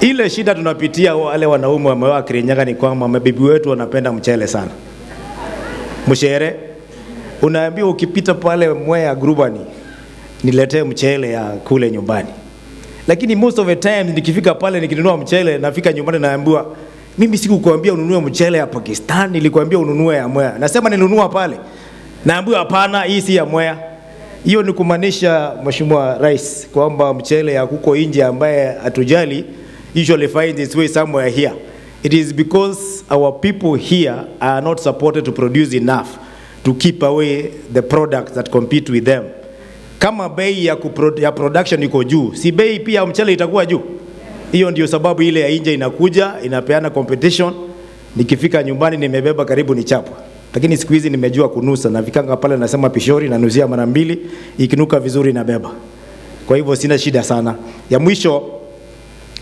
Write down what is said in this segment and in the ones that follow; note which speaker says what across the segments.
Speaker 1: Ile shida tunapitia wale wanaume wameoa Kirinyaga ni kwamba mabibi wetu wanapenda mchele sana. Mshere, unaambiwa ukipita pale Mwea Grubani niletee mchele ya kule nyumbani, lakini most of the time nikifika pale nikinunua mchele, nafika nyumbani naambiwa mimi sikukuambia ununue mchele ya Pakistan, nilikuambia ununue ya Mwea. Nasema nilinunua pale, naambiwa hapana, hii si ya Mwea. Hiyo ni kumaanisha Mheshimiwa Rais kwamba mchele ya kuko nje ambaye hatujali usually find its way somewhere here. It is because our people here are not supported to produce enough to keep away the products that compete with them. Kama bei ya, ya production iko juu, si bei pia mchele itakuwa juu? Hiyo ndio sababu ile ya nje inakuja inapeana competition. Nikifika nyumbani nimebeba karibu ni chapwa, lakini siku hizi nimejua kunusa. na vikanga pale nasema pishori, nanusia mara mbili, ikinuka vizuri nabeba. Kwa hivyo sina shida sana. Ya mwisho,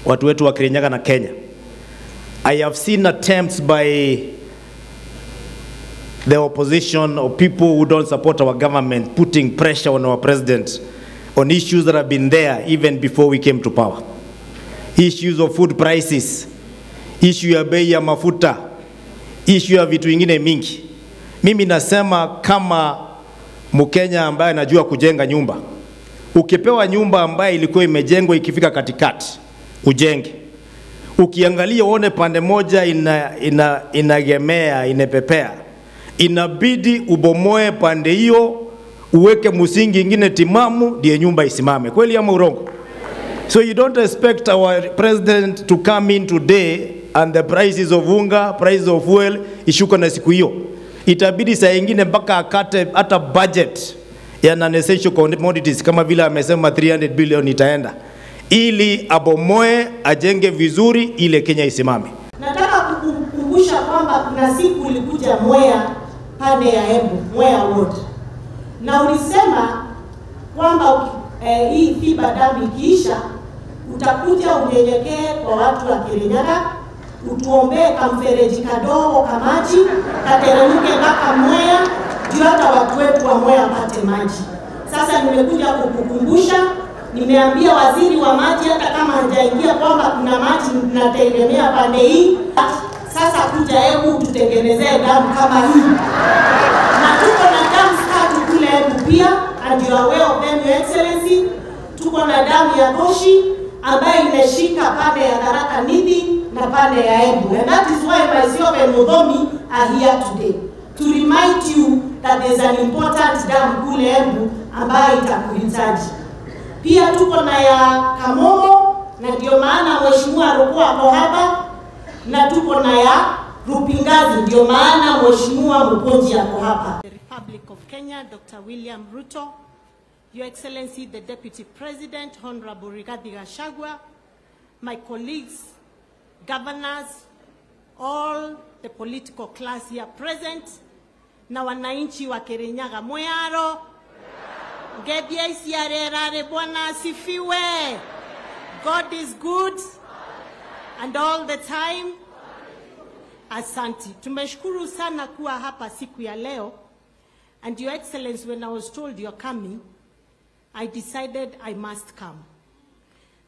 Speaker 1: watu wetu wa Kirinyaga na Kenya, I have seen attempts by the opposition or people who don't support our government putting pressure on our president on issues that have been there even before we came to power. Issues of food prices, issue ya bei ya mafuta, issue ya vitu vingine mingi. Mimi nasema kama Mkenya ambaye anajua kujenga nyumba, ukipewa nyumba ambaye ilikuwa imejengwa ikifika katikati, ujenge. Ukiangalia uone pande moja ina, ina, inagemea inapepea, inabidi ubomoe pande hiyo, uweke msingi ingine timamu, ndiye nyumba isimame. Kweli ama urongo? So you don't expect our president to come in today and the prices of unga, prices of fuel ishuka na siku hiyo. Itabidi saa ingine mpaka akate hata budget ya non-essential commodities kama vile amesema 300 billion itaenda ili abomoe ajenge vizuri ile Kenya isimame.
Speaker 2: Nataka kukumbusha kwamba kuna siku ulikuja Mwea pande ya Embu, Mwea Ward, na ulisema kwamba eh, hii fiba damu ikiisha utakuja unyenyekee kwa watu wa Kirinyaga, utuombee kamfereji kadogo kamaji kateremke mpaka Mwea, ndio hata watu wetu wa Mwea wapate maji. Sasa nimekuja kukukumbusha, nimeambia waziri wa maji, hata kama hajaingia kwamba kuna maji nategemea pande hii. Sasa kuja, hebu tutengenezee damu kama hii, na tuko na damu tatu kule Embu pia, and you your excellency. Tuko na damu ya toshi ambayo imeshika pande ya Tharaka Nithi na pande ya Embu, and that is why myself and Mudomi are here today to remind you that there's an important dam kule Embu ambayo itakuhitaji. Pia tuko na ya Kamomo, na ndio maana mheshimiwa alikuwa ako hapa, na tuko na ya Rupingazi, ndio maana mheshimiwa Mkoji ako hapa.
Speaker 3: The Republic of Kenya, Dr. William Ruto, Your Excellency the Deputy President, Honorable Rigathi Gachagua, my colleagues, governors, all the political class here present, na wananchi wa Kirinyaga Mwaro, asifiwe. God is good and all the time. Asanti. Tumeshukuru sana kuwa hapa siku ya leo. And Your Excellency, when I was told you're coming, I decided I must come.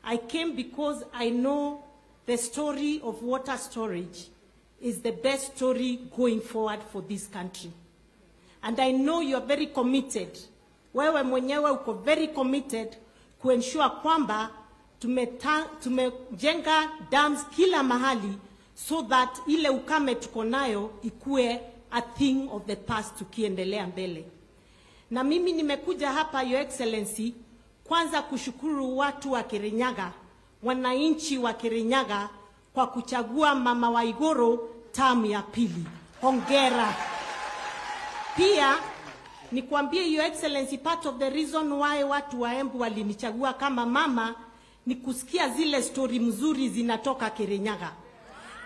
Speaker 3: I came because I know the story of water storage is the best story going forward for this country. And I know you are very committed. Wewe mwenyewe uko very committed kuensure kwamba tumeta- tumejenga dams kila mahali so that ile ukame tuko nayo ikue a thing of the past tukiendelea mbele. Na mimi nimekuja hapa Your Excellency kwanza kushukuru watu wa Kirinyaga, wananchi wa Kirinyaga kwa kuchagua Mama Waiguru tamu ya pili. Hongera. Pia nikwambie Your Excellency, part of the reason why watu wa Embu walinichagua kama mama ni kusikia zile stori mzuri zinatoka Kirinyaga.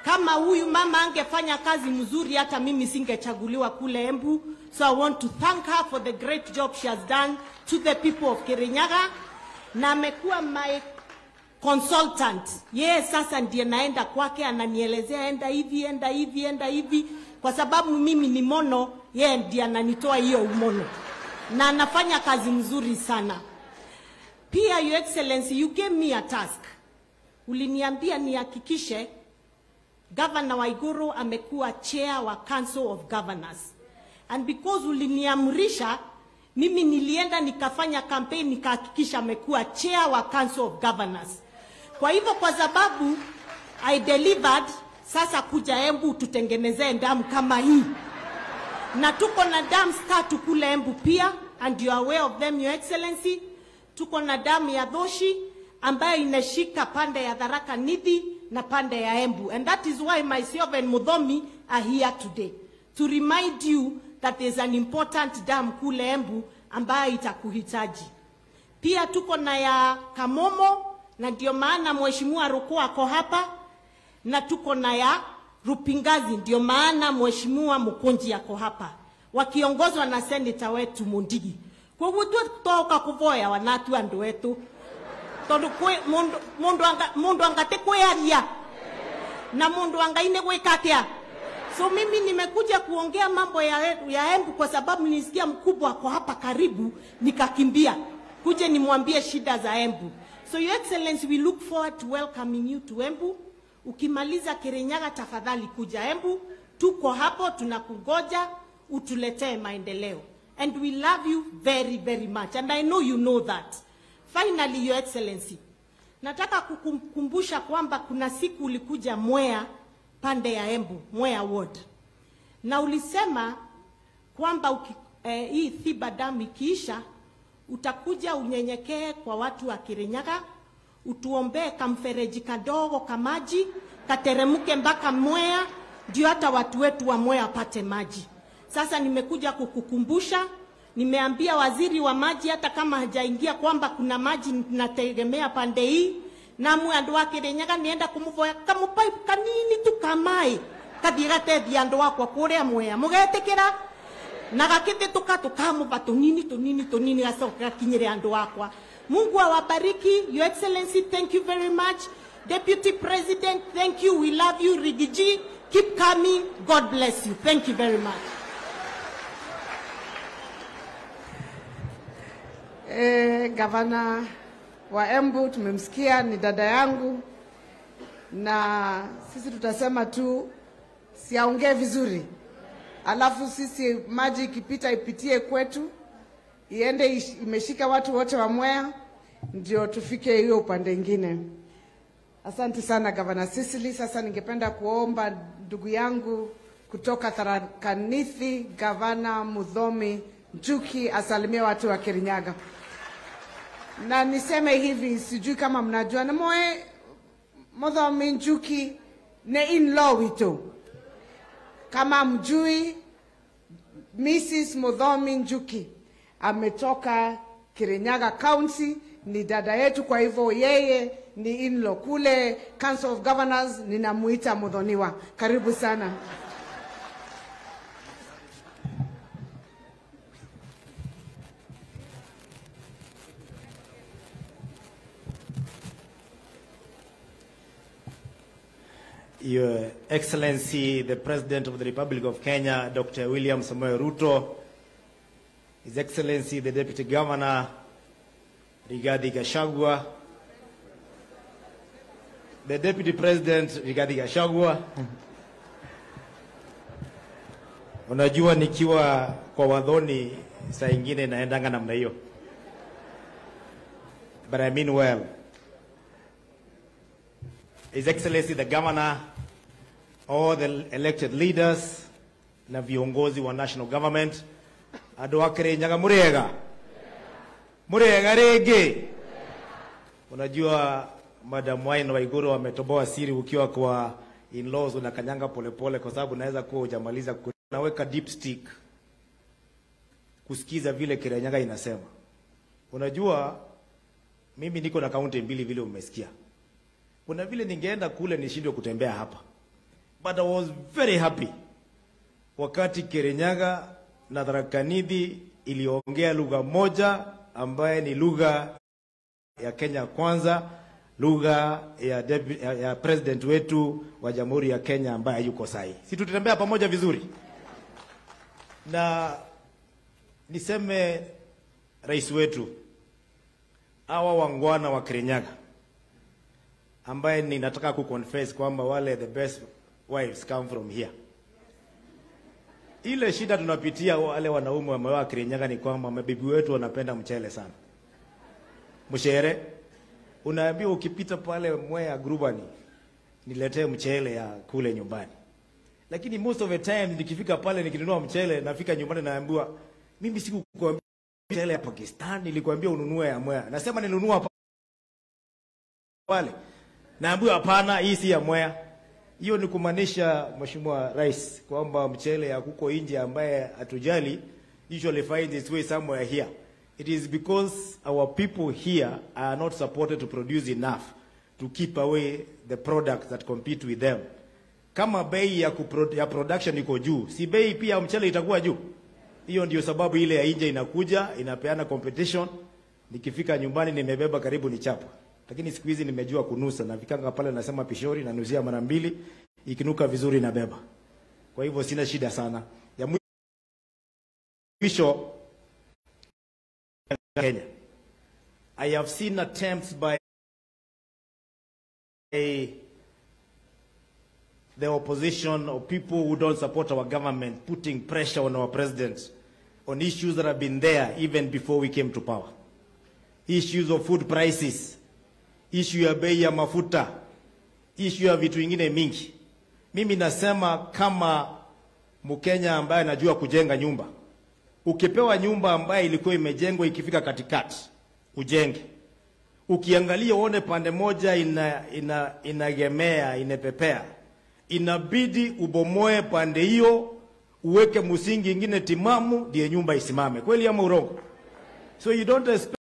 Speaker 3: Kama huyu mama angefanya kazi mzuri, hata mimi singechaguliwa kule Embu. So I want to thank her for the great job she has done to the people of Kirinyaga, na amekuwa my consultant. Yeye sasa ndiye naenda kwake, ananielezea enda hivi, enda hivi, enda hivi, kwa sababu mimi ni mono, yeye ndiye ananitoa hiyo umono. na anafanya kazi mzuri sana. Pia Your Excellency, you gave me a task. Uliniambia nihakikishe Governor Waiguru amekuwa chair wa Council of Governors. And because uliniamrisha mimi nilienda nikafanya campaign nikahakikisha amekuwa chair wa Council of Governors. Kwa hivyo kwa sababu I delivered, sasa kuja Embu tutengenezee damu kama hii, na tuko na damu tatu kule Embu pia, and you are aware of them your excellency. Tuko na damu ya Dhoshi ambayo inashika pande ya Tharaka Nithi na pande ya Embu, and that is why myself and Mudhomi are here today to remind you that there's an important dam kule Embu ambayo itakuhitaji. Pia tuko na ya Kamomo na ndio maana mheshimiwa Ruku ako hapa, na tuko na ya Rupingazi, ndio maana mheshimiwa Mukunji ako hapa, wakiongozwa na seneta wetu Mundigi. Kwa Koguo tutoka kuvoya wanatu andu wetu. Tondu mundu mundu anga mundu angate kwiaria na mundu angaine gwika atia? So mimi nimekuja kuongea mambo ya, ya Embu kwa sababu nilisikia mkubwa ako hapa karibu, nikakimbia. Kuje nimwambie shida za Embu. So your excellency, we look forward to welcoming you to Embu. Ukimaliza Kirinyaga, tafadhali kuja Embu, tuko hapo tunakungoja utuletee maendeleo. And we love you very very much and I know you know that. Finally, your excellency, nataka kukumbusha kwamba kuna siku ulikuja Mwea pande ya Embu, Mwea Ward, na ulisema kwamba eh, hii Thiba damu ikiisha utakuja unyenyekee kwa watu wa Kirinyaga, utuombee kamfereji kadogo kamaji kateremke mpaka Mwea, ndio hata watu wetu wa Mwea apate maji. Sasa nimekuja kukukumbusha, nimeambia waziri wa maji hata kama hajaingia kwamba kuna maji nategemea pande hii namwe andu wa kirinyaga nienda kumuvoya kamupaipu kanini tu kamai kathie gatethia andu akwa kuria mwea. Mugetikira na gakithituka tukamuva tunini tunini tunini gacoka gakinyire andu akwa mungu awabariki. Your excellency thank you very much. Deputy president thank you. We love you rigiji. Keep coming. God bless you. Thank you very much.
Speaker 4: Eh, gavana wa Embu tumemsikia, ni dada yangu, na sisi tutasema tu siaongee vizuri, alafu sisi maji ikipita ipitie kwetu, iende imeshika watu wote wa Mwea, ndio tufike hiyo upande ingine. Asante sana gavana Sisili. Sasa ningependa kuomba ndugu yangu kutoka tharakanithi gavana Mudhomi Njuki asalimie watu wa Kirinyaga na niseme hivi, sijui kama mnajua na moe Mudhomi Njuki ne in-law wito. Kama mjui, Mrs. Mudhomi Njuki ametoka Kirinyaga County, ni dada yetu, kwa hivyo yeye ni in-law kule Council of Governors, ninamuita Mudhoniwa. Karibu sana.
Speaker 1: Your Excellency, the President of the Republic of Kenya, Dr. William Samoei Ruto, His Excellency, the Deputy Governor, Rigathi Gachagua, the Deputy President, Rigathi Gachagua. Unajua nikiwa kwa wadhoni saa ingine naendanga namna hiyo. But I mean well. His Excellency the Governor, all the elected leaders na viongozi wa national government, andũ a Kirinyaga murega murega rĩngĩ. Unajua Madam Wine Waiguru ametoboa siri ukiwa kwa in-laws unakanyanga polepole, kwa sababu naweza kuwa hujamaliza naweka deep stick kusikiza vile Kirinyaga inasema. Unajua mimi niko na kaunti mbili vile umesikia kuna vile ningeenda kule nishindwe kutembea hapa but I was very happy wakati Kirinyaga na Tharaka Nithi iliongea lugha moja ambaye ni lugha ya Kenya kwanza, lugha ya, ya, ya president wetu wa Jamhuri ya Kenya ambaye yuko sahi. Si tutatembea pamoja vizuri? Na niseme rais wetu hawa wangwana wa Kirinyaga ambaye ninataka kuconfess kwamba wale the best wives come from here. Ile shida tunapitia wale wanaume wameoa Kirinyaga ni kwamba mabibi wetu wanapenda mchele sana. Mshere, unaambia ukipita pale Mwea Grubani niletee mchele ya kule nyumbani. Lakini most of the time nikifika pale nikinunua mchele nafika nyumbani naambiwa mimi sikukuambia mchele ya Pakistan, nilikwambia ununue ya Mwea. Nasema nilinunua pale. Naambiwa hapana, hii si ya Mwea. Hiyo ni kumaanisha Mheshimiwa Rais kwamba mchele ya kuko nje ambaye hatujali usually find its way somewhere here. It is because our people here are not supported to produce enough to keep away the products that compete with them. Kama bei ya, ya production iko juu, si bei pia mchele itakuwa juu? Hiyo ndio sababu ile ya nje inakuja inapeana competition. Nikifika nyumbani nimebeba karibu ni chapa, lakini siku hizi nimejua kunusa. na vikanga pale nasema pishori, nanuzia mara mbili, ikinuka vizuri na beba. Kwa hivyo sina shida sana. Ya mwisho Kenya. I have seen attempts by the opposition or people who don't support our government putting pressure on our president on issues that have been there even before we came to power. Issues of food prices, issue ya bei ya mafuta, ishu ya vitu vingine mingi. Mimi nasema kama Mkenya ambaye anajua kujenga nyumba, ukipewa nyumba ambayo ilikuwa imejengwa ikifika katikati, ujenge. Ukiangalia uone pande moja ina ina inagemea inepepea, inabidi ubomoe pande hiyo, uweke msingi ingine timamu, ndiye nyumba isimame. Kweli ama urongo? So you don't expect